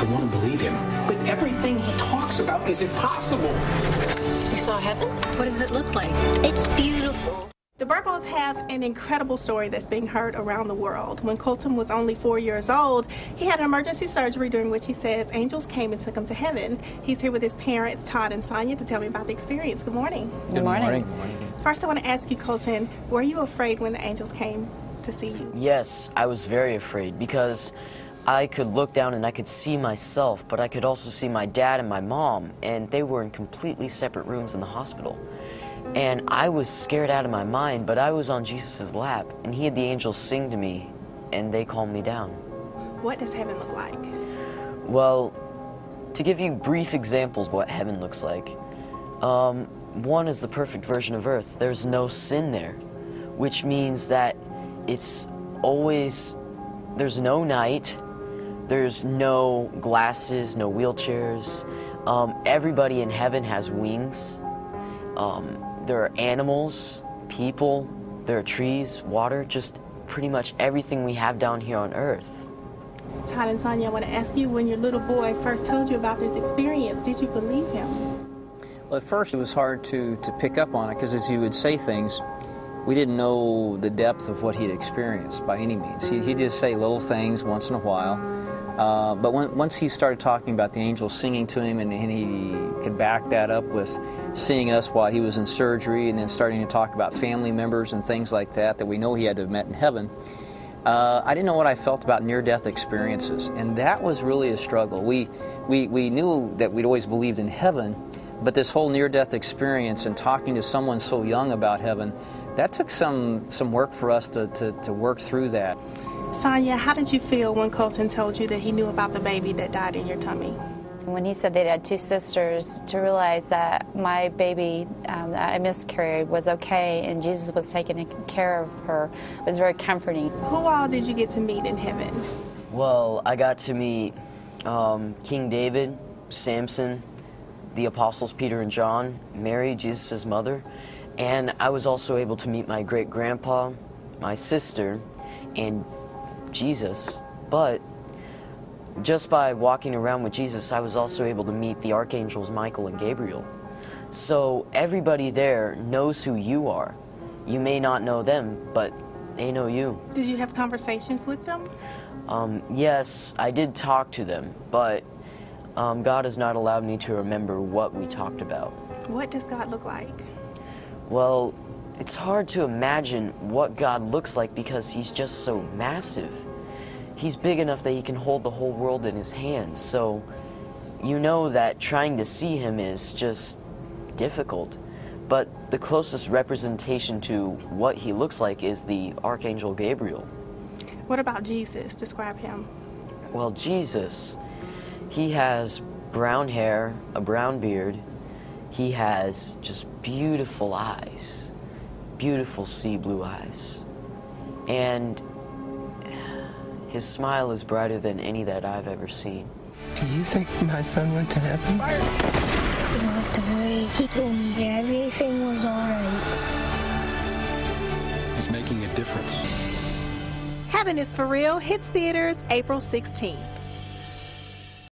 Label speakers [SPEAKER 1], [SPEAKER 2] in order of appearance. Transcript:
[SPEAKER 1] I want to believe him. But everything he talks about is impossible.
[SPEAKER 2] You saw heaven?
[SPEAKER 3] What does it look like?
[SPEAKER 2] It's beautiful.
[SPEAKER 4] The Burpos have an incredible story that's being heard around the world. When Colton was only four years old, he had an emergency surgery during which he says angels came and took him to heaven. He's here with his parents, Todd and Sonia, to tell me about the experience. Good morning.
[SPEAKER 5] Good morning.
[SPEAKER 4] First, I want to ask you, Colton, were you afraid when the angels came to see you?
[SPEAKER 5] Yes, I was very afraid because I could look down and I could see myself, but I could also see my dad and my mom, and they were in completely separate rooms in the hospital. And I was scared out of my mind, but I was on Jesus' lap, and he had the angels sing to me, and they calmed me down.
[SPEAKER 4] What does heaven look like?
[SPEAKER 5] Well, to give you brief examples of what heaven looks like, um, one is the perfect version of earth. There's no sin there, which means that it's always, there's no night, there's no glasses, no wheelchairs. Um, everybody in heaven has wings. Um, there are animals, people, there are trees, water, just pretty much everything we have down here on earth.
[SPEAKER 4] Todd and Sonia, I want to ask you when your little boy first told you about this experience, did you believe him?
[SPEAKER 6] Well, at first it was hard to, to pick up on it because as he would say things, we didn't know the depth of what he'd experienced by any means. He, he'd just say little things once in a while. Uh, but when, once he started talking about the angels singing to him, and, and, he could back that up with seeing us while he was in surgery, and then starting to talk about family members and things like that that we know he had to have met in heaven, uh, I didn't know what I felt about near-death experiences, and that was really a struggle. We, we, we knew that we'd always believed in heaven, but this whole near-death experience and talking to someone so young about heaven, that took some, some work for us to, to, to work through that.
[SPEAKER 4] Sonia, how did you feel when Colton told you that he knew about the baby that died in your tummy?
[SPEAKER 7] When he said they'd had two sisters, to realize that my baby um, that I miscarried was okay and Jesus was taking care of her was very comforting.
[SPEAKER 4] Who all did you get to meet in heaven?
[SPEAKER 5] Well, I got to meet um, King David, Samson, the apostles Peter and John, Mary, Jesus' mother, and I was also able to meet my great grandpa, my sister, and Jesus, but just by walking around with Jesus, I was also able to meet the archangels Michael and Gabriel. So everybody there knows who you are. You may not know them, but they know you.
[SPEAKER 4] Did you have conversations with them?
[SPEAKER 5] Um, yes, I did talk to them, but um, God has not allowed me to remember what we talked about.
[SPEAKER 4] What does God look like?
[SPEAKER 5] Well, it's hard to imagine what God looks like because he's just so massive. He's big enough that he can hold the whole world in his hands, so you know that trying to see him is just difficult. But the closest representation to what he looks like is the Archangel Gabriel.
[SPEAKER 4] What about Jesus? Describe him.
[SPEAKER 5] Well, Jesus, he has brown hair, a brown beard, he has just beautiful eyes beautiful sea blue eyes. And his smile is brighter than any that I've ever seen.
[SPEAKER 8] Do you think my son went to heaven?
[SPEAKER 2] You don't have to worry. He told me everything was alright.
[SPEAKER 1] He's making a difference.
[SPEAKER 4] Heaven is for Real hits theaters April 16th.